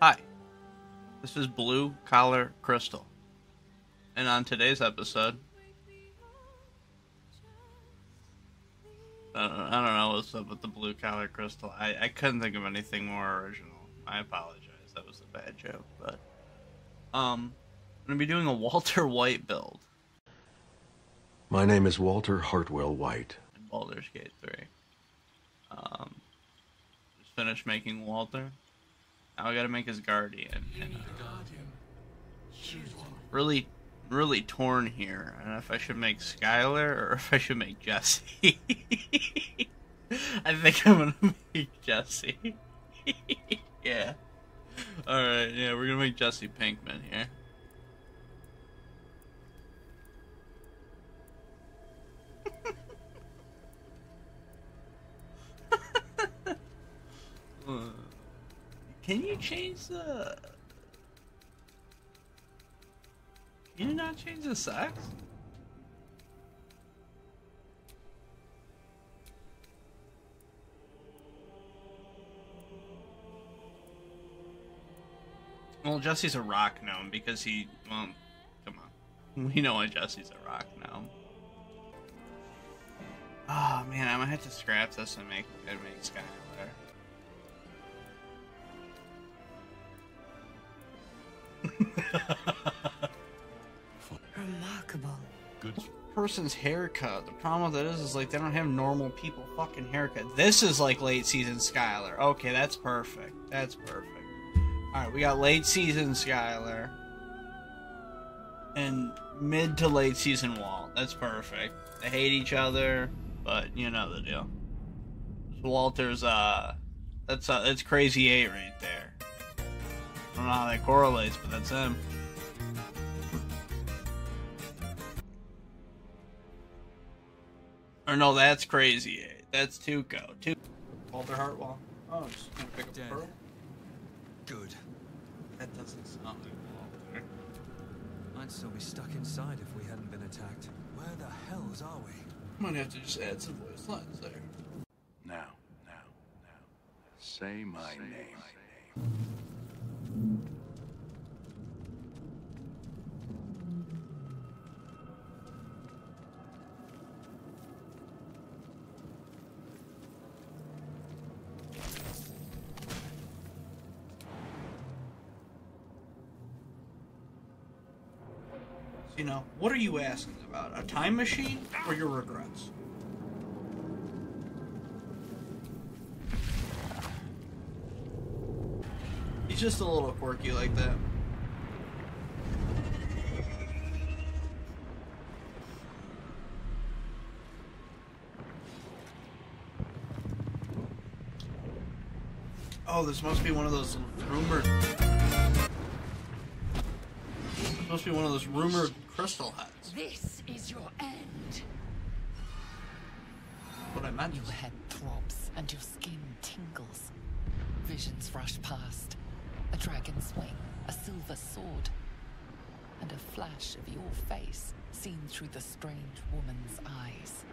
Hi, this is Blue Collar Crystal. And on today's episode, I don't, I don't know what's up with the Blue Collar Crystal. I, I couldn't think of anything more original. I apologize. That was a bad joke. But, um, I'm going to be doing a Walter White build My name is Walter Hartwell White. in Baldur's Gate 3. Um, just finished making Walter. Now I gotta make his guardian. And, uh, really, really torn here. I don't know if I should make Skyler or if I should make Jesse. I think I'm gonna make Jesse. yeah. Alright, yeah, we're gonna make Jesse Pinkman here. Can you change the? Can you not change the sex? Well, Jesse's a rock gnome because he. Well, come on. We know why Jesse's a rock gnome. Oh man, I might have to scrap this and make and make Skyler. Person's haircut. The problem with it is, is like they don't have normal people fucking haircut. This is like late season Skyler. Okay, that's perfect. That's perfect. All right, we got late season Skyler and mid to late season Walt. That's perfect. They hate each other, but you know the deal. Walter's uh, that's uh, that's crazy eight right there. I don't know how that correlates, but that's him. Or no, that's crazy. That's Tuco. Tu- Walter Hartwell. Oh, just gonna pick up Dead. a pearl. Good. That doesn't sound like Walter. I'd still be stuck inside if we hadn't been attacked. Where the hells are we? Might have to just add some voice lines there. Now, now, now. Say my name. You know, what are you asking about? A time machine or your regrets? He's just a little quirky like that. Oh, this must be one of those rumored. This must be one of those rumored crystal heads. This is your end. What I meant. Your head throbs and your skin tingles. Visions rush past. A dragon's wing, a silver sword, and a flash of your face seen through the strange woman's eyes.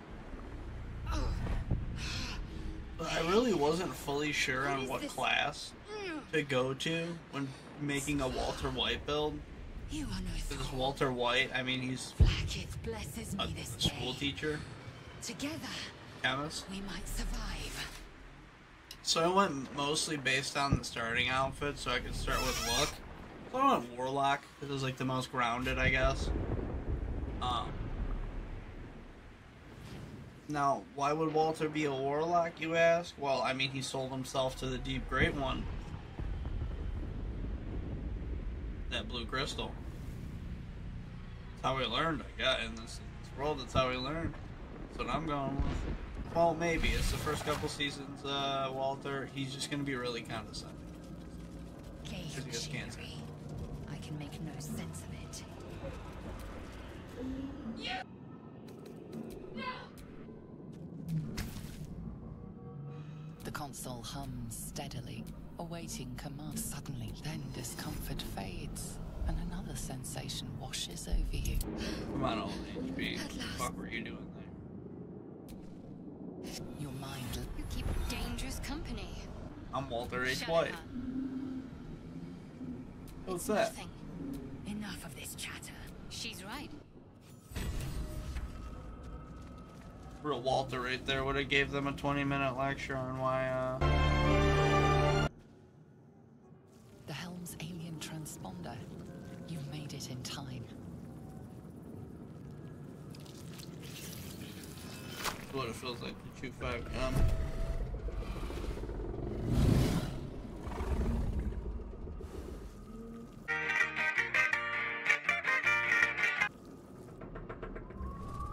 I really wasn't fully sure on what class hmm. to go to when making a Walter White build. You are no Because thrall. Walter White, I mean, he's a this school day. teacher, Together, chemist. we might survive. So I went mostly based on the starting outfit, so I could start with look. So I went Warlock, because it was like the most grounded, I guess. Um. Now, why would Walter be a Warlock, you ask? Well, I mean, he sold himself to the Deep Great One. That blue crystal. That's how we learned, I guess. In this, this world, that's how we learned. That's what I'm going with. Well, maybe. It's the first couple seasons, uh, Walter. He's just gonna be really condescending. Gay Because he gets cancer. I can make no sense of it. The console hums steadily, awaiting command. Suddenly, then discomfort fades, and another sensation washes over you. Come on, old HB. What the fuck were you doing there? Your mind You keep dangerous company. I'm Walter H. Shut White. up. What's it's that? nothing. Enough of this chatter. She's right. Real Walter right there would have gave them a 20 minute lecture on why, uh... what it feels like to chew five gum.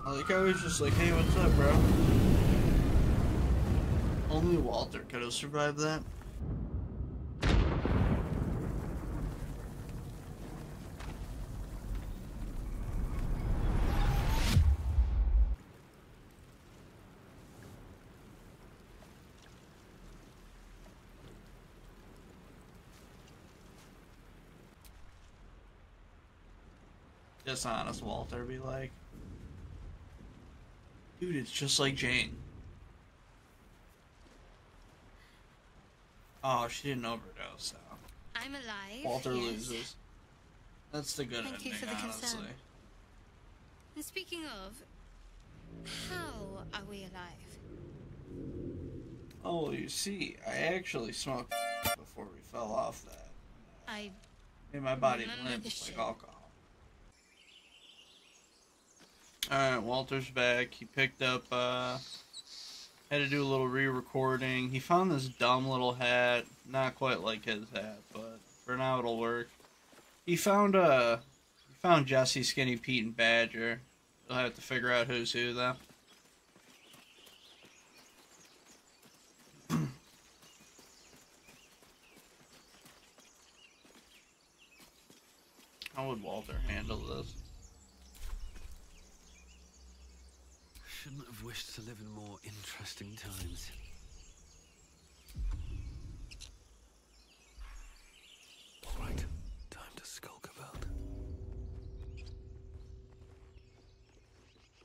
I like how he's just like, hey, what's up, bro? Only Walter could have survived that. Just honest Walter be like, dude, it's just like Jane. Oh, she didn't overdose, so I'm alive. Walter yes. loses. That's the good Thank ending, you for the honestly. concern. And speaking of, how are we alive? Oh, you see, I actually smoked before we fell off that. I Made my body limp like alcohol. Alright, Walter's back. He picked up, uh, had to do a little re-recording. He found this dumb little hat. Not quite like his hat, but for now it'll work. He found, uh, he found Jesse, Skinny Pete, and Badger. You'll have to figure out who's who, though. How would Walter handle this? Shouldn't have wished to live in more interesting times. All right, time to skulk about.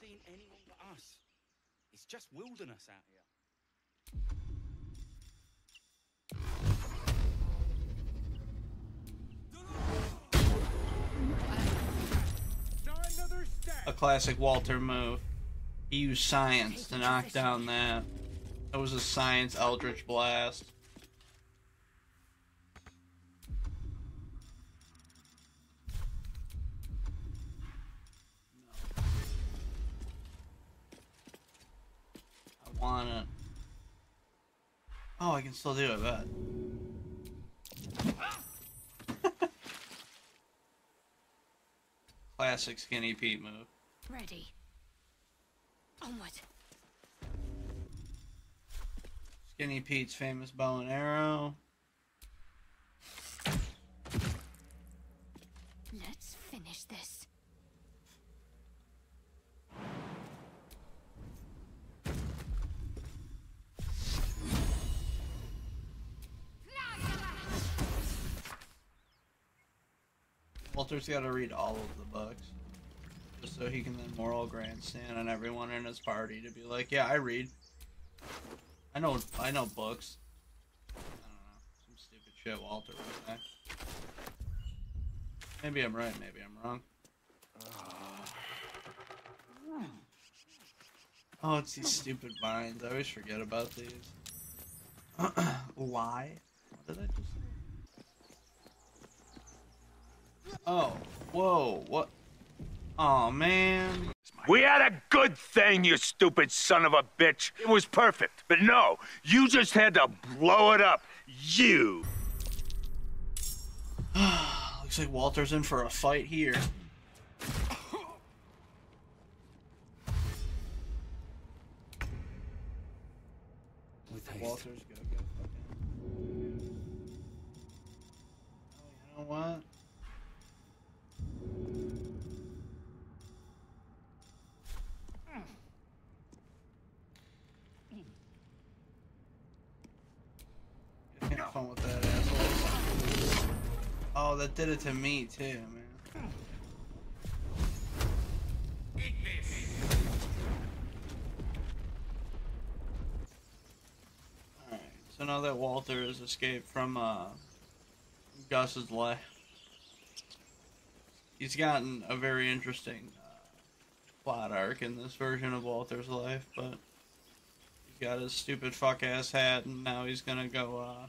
seen anyone but us. It's just wilderness out here. A classic Walter move. He used science to knock down that. That was a science Eldritch Blast. I want it. Oh, I can still do it, bet. Classic Skinny Pete move. Ready. Onward. Skinny Pete's famous bow and arrow. Let's finish this. Walter's got to read all of the books, just so he can then moral grandstand on everyone in his party to be like, "Yeah, I read. I know, I know books." I don't know, some stupid shit Walter would say. Maybe I'm right, maybe I'm wrong. Uh, oh, it's these stupid vines. I always forget about these. Lie? What did I just say? Oh, whoa, what? Oh man. We had a good thing, you stupid son of a bitch. It was perfect. But no, you just had to blow it up. You. Looks like Walter's in for a fight here. Walter's gonna go fucking. Oh, you know what? Oh, that did it to me too, man. Alright, so now that Walter has escaped from uh, Gus's life, he's gotten a very interesting uh, plot arc in this version of Walter's life, but he's got his stupid fuck ass hat, and now he's gonna go. Uh,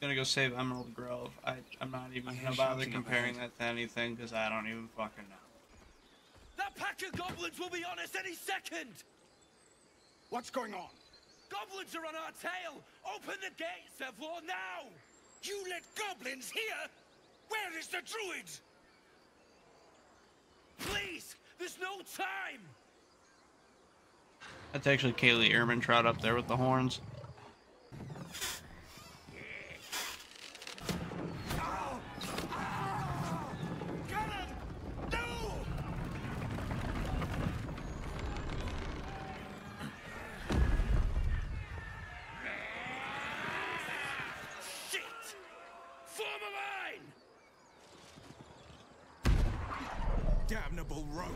gonna go save Emerald Grove. I I'm not even I gonna bother comparing that to anything because I don't even fucking know. That pack of goblins will be on us any second! What's going on? Goblins are on our tail! Open the gates, Zevlor, now! You let goblins here? Where is the druid? Please! There's no time! That's actually Kaylee Ehrmantraut up there with the horns. Ganon! No! Shit! Form a line! Damnable roach!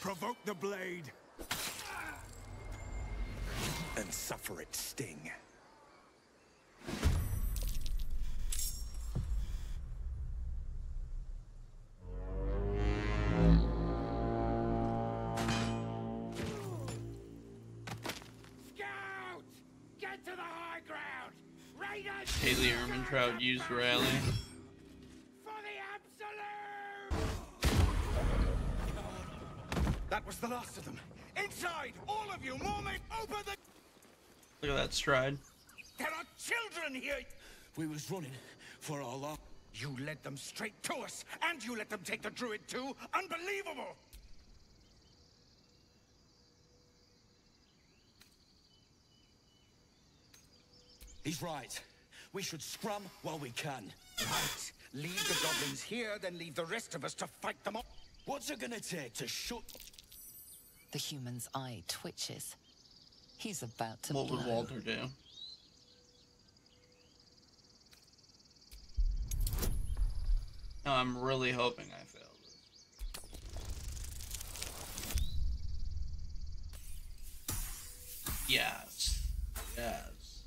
Provoke the blade! And suffer its sting. Scout! Get to the high ground! Raiders! Kaylee Ehrmantraut used rally. The last of them. Inside! All of you! Mormon, open the... Look at that stride. There are children here! We was running for our life. You led them straight to us, and you let them take the druid too? Unbelievable! He's right. We should scrum while we can. Right. Leave the goblins here, then leave the rest of us to fight them off. What's it gonna take to shut... The human's eye twitches. He's about to What would. Walter do? No, I'm really hoping I failed. Yes. Yes.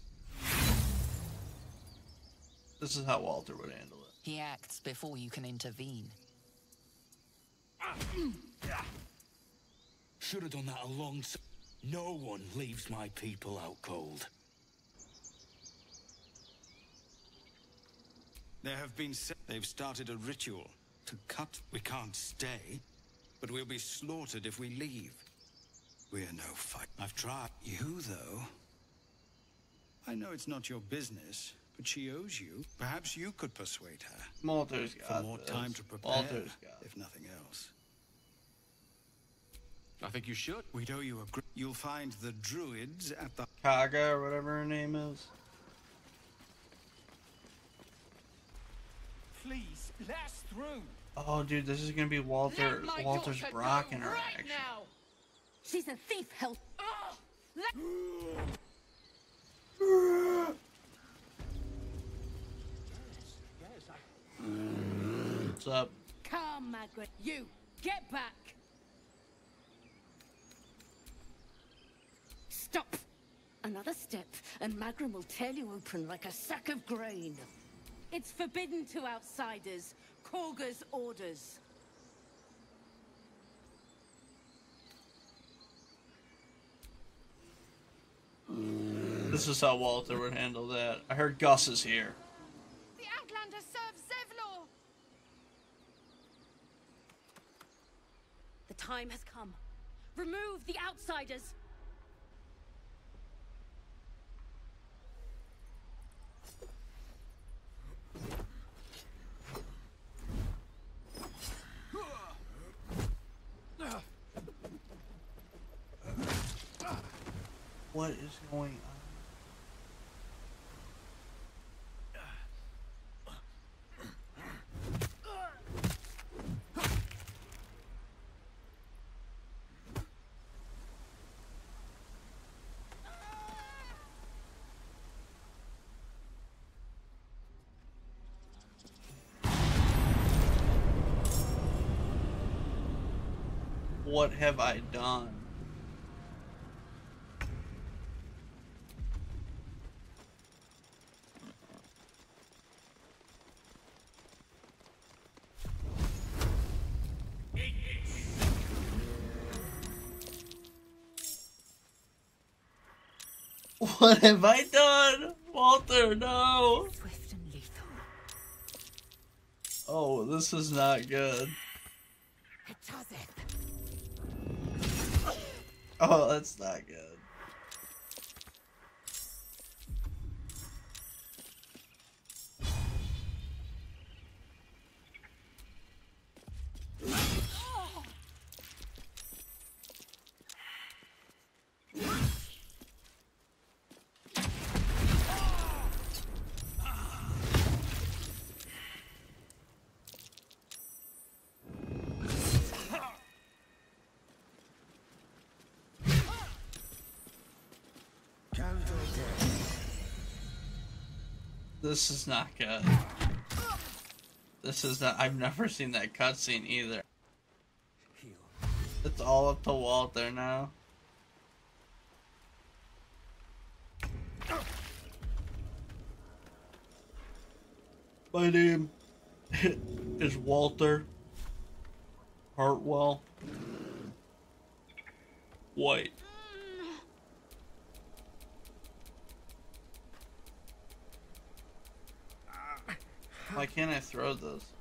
This is how Walter would handle it. He acts before you can intervene. Should have done that a long s- No one leaves my people out cold. There have been se- They've started a ritual. To cut, we can't stay, but we'll be slaughtered if we leave. We're no fight. I've tried. You, though. I know it's not your business, but she owes you. Perhaps you could persuade her. Walter's For got more this. time to prepare, Walter's got if nothing else. I think you should. We'd owe you a gr- You'll find the druids at the... Kagha or whatever her name is. Please, let us through! Oh, dude, this is gonna be Walter Walter's Brock go interaction. Right now! She's a thief, help. Oh, let... What's up? Come, Margaret. You, get back. Another step, and Magrum will tear you open like a sack of grain. It's forbidden to outsiders. Kagha's orders. This is how Walter would handle that. I heard Gus is here. The Outlander serves Zevlor! The time has come. Remove the outsiders! What is What have I done? What have I done? Walter, no! Swift and lethal. Oh, this is not good. It does it. Oh, that's not good. This is not good. This is not. I've never seen that cutscene either. It's all up to Walter now. My name is Walter Hartwell White. Why can't I throw this?